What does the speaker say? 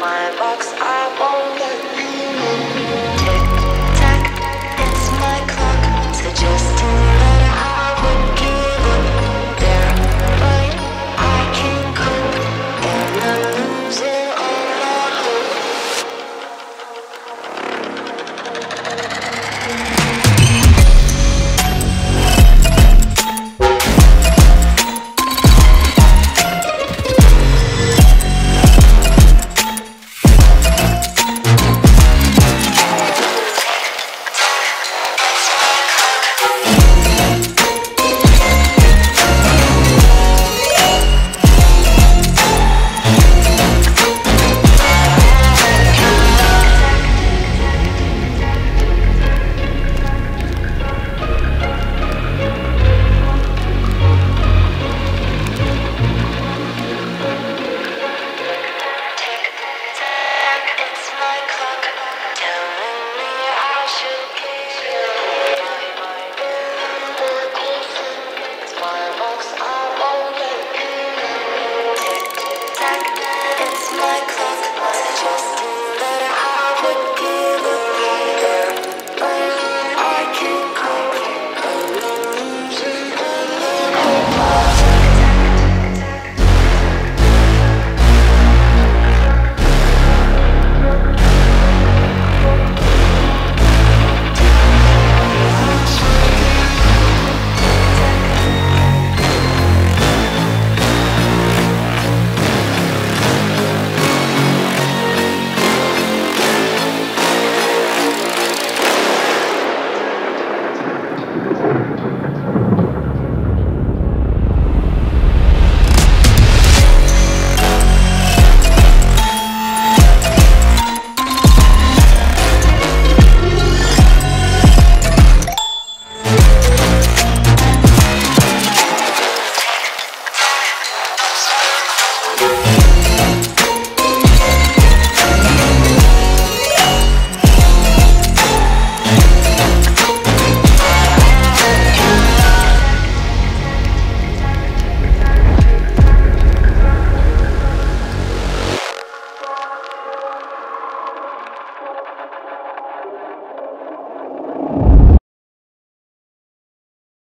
my box, I won't.